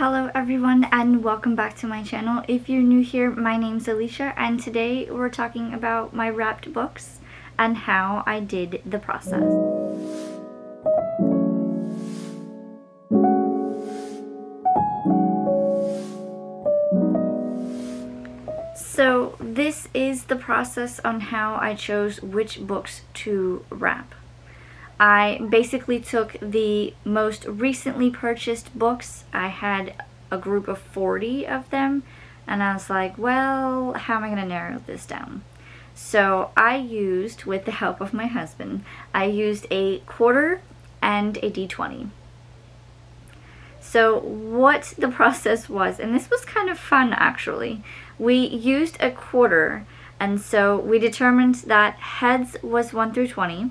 Hello everyone and welcome back to my channel. If you're new here, my name's Alisha and today we're talking about my wrapped books and how I did the process. So this is the process on how I chose which books to wrap. I basically took the most recently purchased books. I had a group of 40 of them and I was like, well, how am I going to narrow this down? So I used, with the help of my husband, I used a quarter and a D20. So what the process was, and this was kind of fun actually, we used a quarter and so we determined that heads was 1 through 20,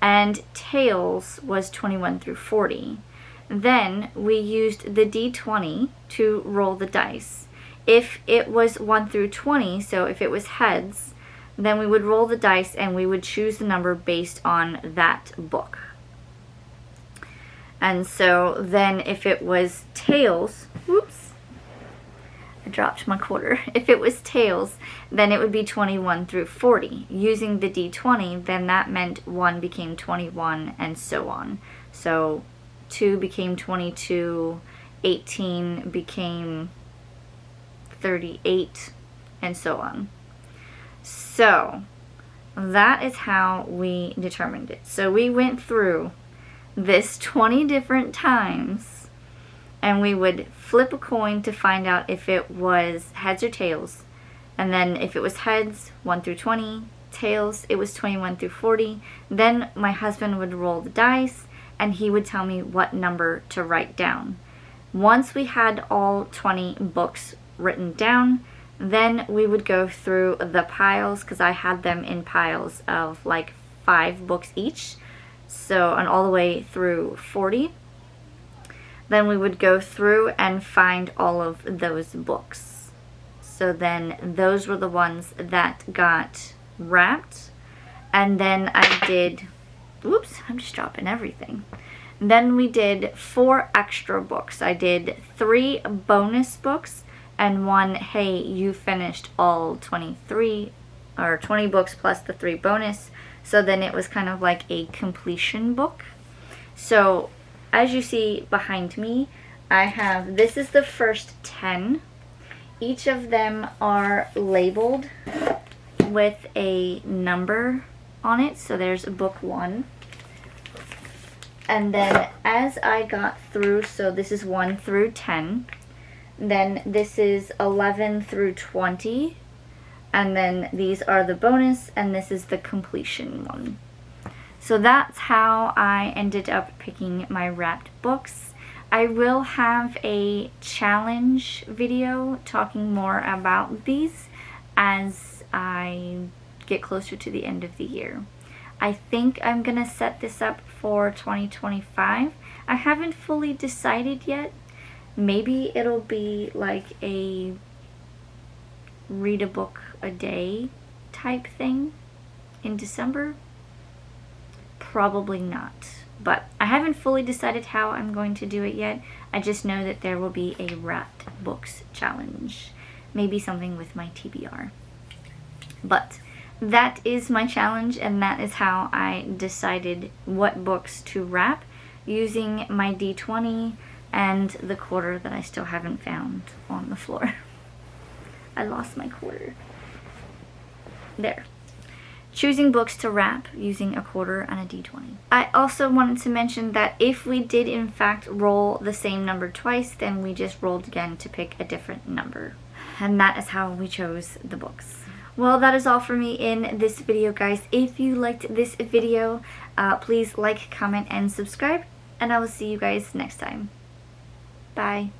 and tails was 21 through 40. Then we used the d20 to roll the dice. If it was 1 through 20, so if it was heads, then we would roll the dice and we would choose the number based on that book. And so then if it was tails, I dropped my quarter. If it was tails, then it would be 21 through 40. Using the d20, then that meant 1 became 21 and so on. So 2 became 22, 18 became 38, and so on. So that is how we determined it. So we went through this 20 different times and we would flip a coin to find out if it was heads or tails. And then if it was heads, 1 through 20, tails, it was 21 through 40. Then my husband would roll the dice and he would tell me what number to write down. Once we had all 20 books written down, then we would go through the piles because I had them in piles of like five books each. So, and all the way through 40 then we would go through and find all of those books. So then those were the ones that got wrapped. And then I did, oops, I'm just dropping everything. Then we did four extra books. I did three bonus books and one, hey, you finished all 23 or 20 books plus the three bonus. So then it was kind of like a completion book. So as you see behind me, I have, this is the first 10. Each of them are labeled with a number on it. So there's book one. And then as I got through, so this is 1 through 10. Then this is 11 through 20. And then these are the bonus, and this is the completion one. So that's how I ended up picking my wrapped books. I will have a challenge video talking more about these as I get closer to the end of the year. I think I'm to set this up for 2025. I haven't fully decided yet. Maybe it'll be like a read a book a day type thing in December probably not. But I haven't fully decided how I'm going to do it yet. I just know that there will be a wrapped books challenge. Maybe something with my TBR. But that is my challenge and that is how I decided what books to wrap using my D20 and the quarter that I still haven't found on the floor. I lost my quarter. There choosing books to wrap using a quarter and a d20. I also wanted to mention that if we did in fact roll the same number twice, then we just rolled again to pick a different number. And that is how we chose the books. Well, that is all for me in this video, guys. If you liked this video, uh, please like, comment, and subscribe. And I will see you guys next time. Bye.